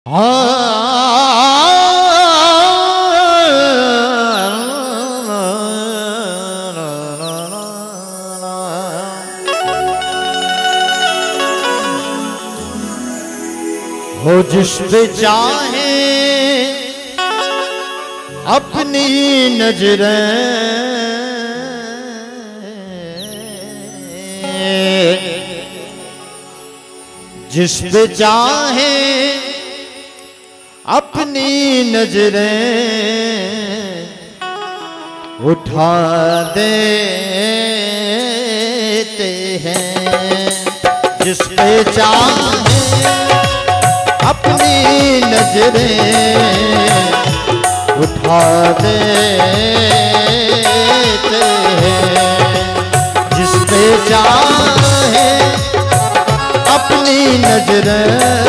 हो जिस पे चाहे अपनी नज़रें। जिस पे चाहे अपनी नज़रें उठा देते हैं। जिस पे चाहे अपनी नज़रें उठा देते हैं। जिस पे चाहे अपनी नज़रें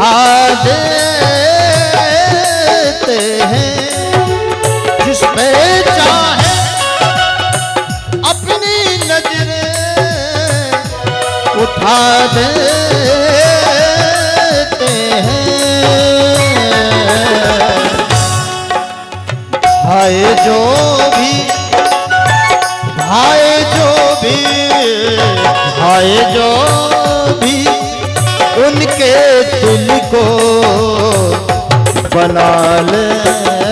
उठा देते हैं जिसमें चाहे अपनी नज़रें उठा देते बना लेते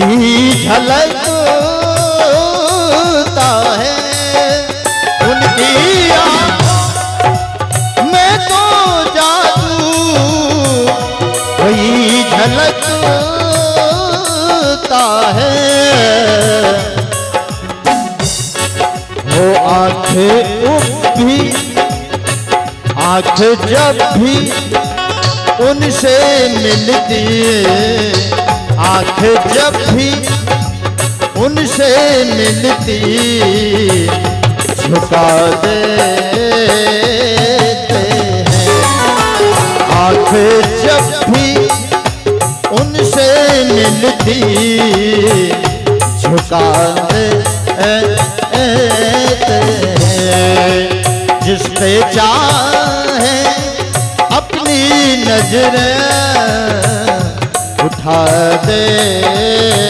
ही झलकता है। उनकी आँखों में तो जादू वही झलकता है। वो आँखें भी आँख जब भी उनसे मिलती आँख जब भी उनसे मिलती झुका देते हैं। आँख जब भी उनसे मिलती झुका देते हैं। चाहे अपनी नज़रें उठा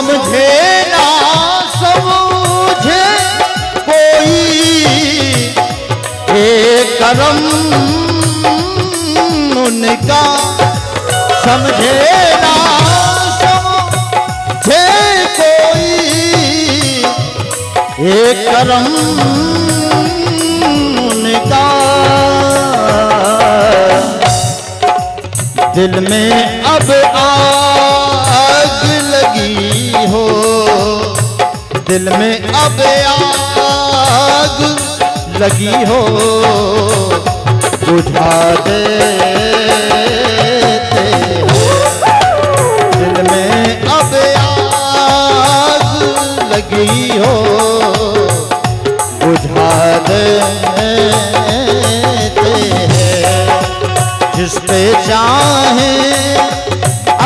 समझे ना समझे कोई करम उनका समझे ना समझे कोई ये करम उनका दिल में अब आग दिल में अब आग लगी हो, बुझा हो। दिल में अब आग लगी हो, बुझा हैं। जिस पे चाहे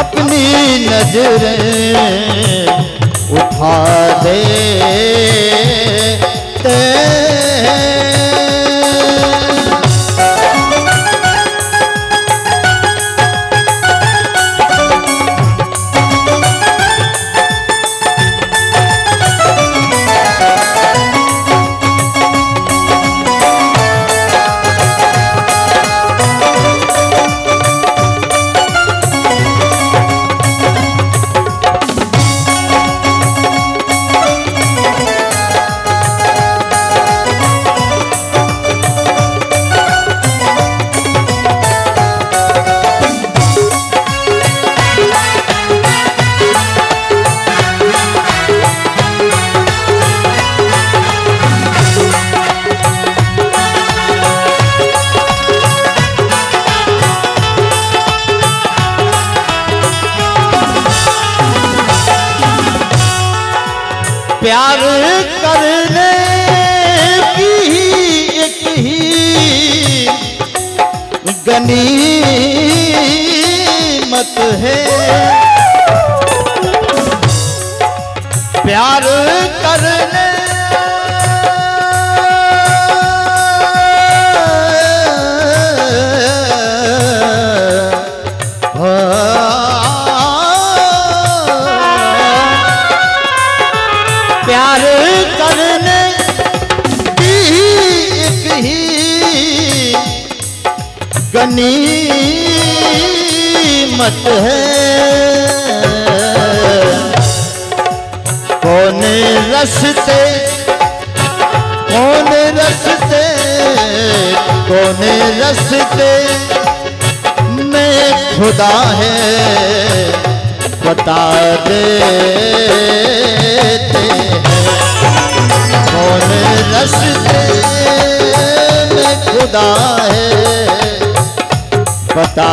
अपनी नज़रें दे प्यार करने की एक ही गनी मत है। प्यार करने गनीमत है। कौन रस्ते कौन रस्ते कौन रस्ते में खुदा है, बता हैं। कौन रस्ते में खुदा है, बता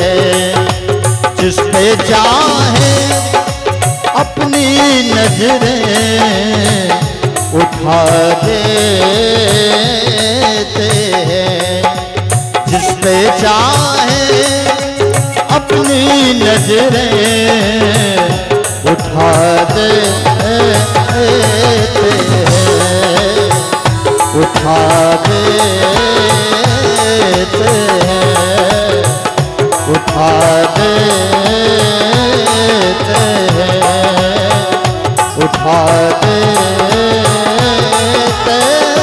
हैं जिस पे चाहे अपनी नज़रें उठा देते हैं जिस पे चाहे अपनी नज़रें उठा हैं, उठा देते हैं। उठा देते हैं